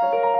Bye.